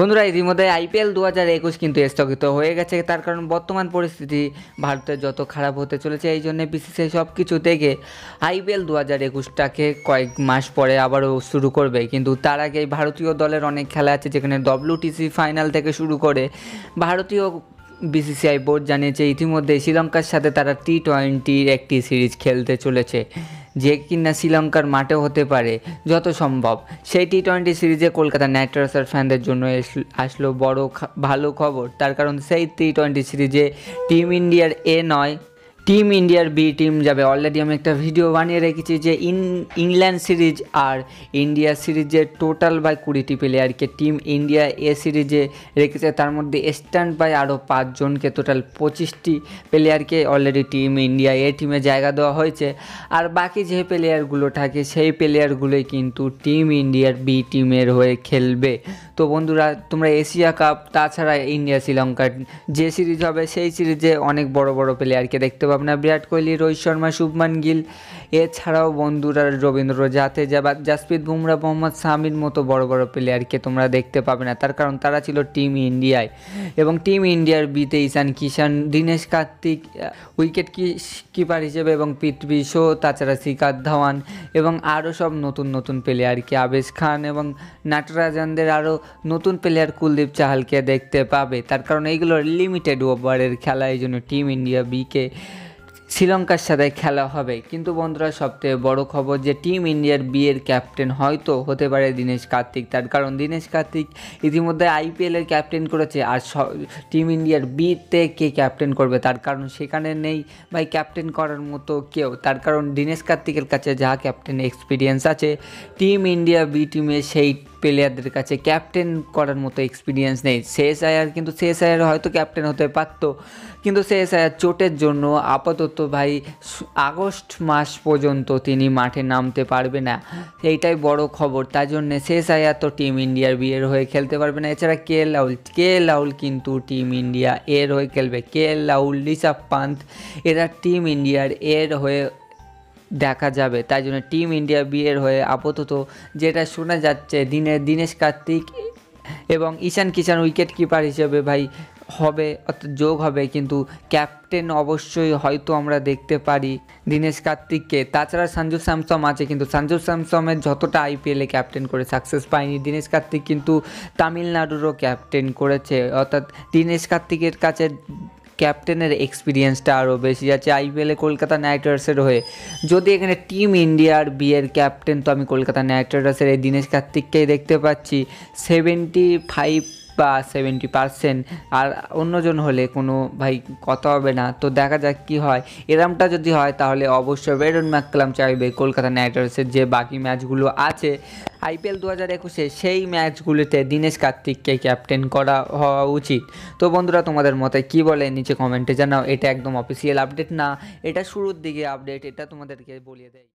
বন্ধুরা, ইতিমধ্যে আইপিএল দু হাজার একুশ কিন্তু স্থগিত হয়ে গেছে। তার কারণ বর্তমান পরিস্থিতি, ভারতের যত খারাপ হতে চলেছে, এই জন্য বিসিসিআই সব কিছু থেকে আইপিএল দু হাজার একুশটাকে কয়েক মাস পরে আবারও শুরু করবে। কিন্তু তার আগে ভারতীয় দলের অনেক খেলা আছে, যেখানে ডব্লিউটিসি ফাইনাল থেকে শুরু করে ভারতীয় বিসিসিআই বোর্ড জানিয়েছে, ইতিমধ্যে শ্রীলঙ্কার সাথে তারা টি টোয়েন্টির একটি সিরিজ খেলতে চলেছে। যে কিনা শ্রীলঙ্কার মাঠে হতে পারে, যত সম্ভব। সেই টি টোয়েন্টি সিরিজে কলকাতা নাইট রাইডার্সের ফ্যানদের জন্য আসলো বড় ভালো খবর। তার কারণ সেই টি টোয়েন্টি সিরিজে টিম ইন্ডিয়ার এ নয় টিম ইন্ডিয়ার বি টিম যাবে। অলরেডি আমি একটা ভিডিও বানিয়ে রেখেছি যে ইন ইংল্যান্ড সিরিজ আর ইন্ডিয়া সিরিজের টোটাল বাই কুড়িটি প্লেয়ারকে টিম ইন্ডিয়া এ সিরিজে রেখেছে। তার মধ্যে স্ট্যান্ড বাই আরও পাঁচজনকে টোটাল পঁচিশটি প্লেয়ারকে অলরেডি টিম ইন্ডিয়া এ টিমে জায়গা দেওয়া হয়েছে। আর বাকি যে প্লেয়ারগুলো থাকে, সেই প্লেয়ারগুলোই কিন্তু টিম ইন্ডিয়ার বি টিমের হয়ে খেলবে। তো বন্ধুরা, তোমরা এশিয়া কাপ তাছাড়া ইন্ডিয়া শ্রীলঙ্কার যে সিরিজ হবে, সেই সিরিজে অনেক বড় বড় প্লেয়ারকে দেখতে পাবে। না বিরাট কোহলি, রোহিত শর্মা, শুভমান গিল, এছাড়াও বন্ধুরা রবীন্দ্র জাদেজা জাসপ্রীত বুমরা, মোহাম্মদ শামির মতো বড় বড় প্লেয়ারকে তোমরা দেখতে পাবে না। তার কারণ তারা ছিল টিম ইন্ডিয়ায়। এবং টিম ইন্ডিয়ার বিতে ঈশান কিষান দীনেশ কার্তিক উইকেট কিপার হিসেবে এবং পৃথ্বী শো তাছাড়া শিকার ধাওয়ান এবং আরও সব নতুন নতুন প্লেয়ারকে আবেশ খান এবং নাটরাজনদের আরও নতুন প্লেয়ার কুলদীপ চাহালকে দেখতে পাবে। তার কারণ এইগুলো লিমিটেড ওভারের খেলা এই জন্য টিম ইন্ডিয়া বিকে শ্রীলঙ্কার সাথে খেলা হবে। কিন্তু বন্ধুরা, সবথেকে বড় খবর যে টিম ইন্ডিয়ার বিয়ের ক্যাপ্টেন হয়তো হতে পারে দীনেশ কার্তিক। তার কারণ দীনেশ কার্তিক ইতিমধ্যে আইপিএলের ক্যাপ্টেন করেছে আর টিম ইন্ডিয়ার বিতে কে ক্যাপ্টেন করবে তার কারণ সেখানে নেই ভাই, ক্যাপ্টেন করার মতো কেউ। তার কারণ দীনেশ কার্তিকের কাছে যা ক্যাপ্টেন এক্সপিরিয়েন্স আছে, টিম ইন্ডিয়া বি টিমে সেই প্লেয়ারদের কাছে ক্যাপ্টেন করার মতো এক্সপিরিয়েন্স নেই। শেষ আয়ার কিন্তু শেষ আয়ার হয়তো ক্যাপ্টেন হতে পারতো। কিন্তু শেষ আয়ার চোটের জন্য আপাতত ভাই আগস্ট মাস পর্যন্ত তিনি মাঠে নামতে পারবে না। এইটাই বড় খবর। তার জন্যে শেষ আয়ার তো টিম ইন্ডিয়ার বিয়ের হয়ে খেলতে পারবে না। এছাড়া কে এল রাহুল কে এল রাহুল কিন্তু টিম ইন্ডিয়া এর হয়ে খেলবে। কে এল রাহুল ঋষভ পান্ত এরা টিম ইন্ডিয়ার এর হয়ে দেখা যাবে। তাই জন্য টিম ইন্ডিয়া বিয়ের হয়ে আপাতত যেটা শোনা যাচ্ছে, দিনে দীনেশ কার্তিক এবং ঈশান কিষান উইকেট কিপার হিসেবে ভাই হবে, অর্থাৎ যোগ হবে, কিন্তু ক্যাপ্টেন অবশ্যই হয়তো আমরা দেখতে পারি দীনেশ কার্তিককে। তাছাড়া সঞ্জু স্যামসম আছে, কিন্তু সঞ্জু স্যামসমের যতটা আইপিএলে ক্যাপ্টেন করে সাকসেস পায়নি, দীনেশ কার্তিক কিন্তু তামিলনাড়ুরও ক্যাপ্টেন করেছে। অর্থাৎ দীনেশ কার্তিকের কাছে ক্যাপ্টেনের এক্সপিরিয়েন্সটা আরও বেশি আছে আইপিএলে কলকাতা নাইট রাইডার্সের হয়ে। যদি এখানে টিম ইন্ডিয়ার বিয়ের ক্যাপ্টেন তো আমি কলকাতা নাইট রাইডার্সের এই দীনেশ কার্তিককেই দেখতে পাচ্ছি। সেভেন্টি ফাইভ বা সেভেন্টি পার্সেন্ট আর অন্যজন হলে কোনো ভাই কথা হবে না। তো দেখা যাক কি হয়। এরমটা যদি হয় তাহলে অবশ্যই বেরন ম্যাককালাম চাইবে কলকাতা নাইট রাইডার্সের যে বাকি ম্যাচগুলো আছে। আইপিএল দু হাজার একুশে সেই ম্যাচগুলিতে দীনেশ কার্তিককে ক্যাপ্টেন করা হওয়া উচিত। তো বন্ধুরা, তোমাদের মতে কি বলে? নিচে কমেন্টে জানাও। এটা একদম অফিসিয়াল আপডেট না। এটা শুরুর দিকে আপডেট এটা তোমাদেরকে বলিয়ে দেয়।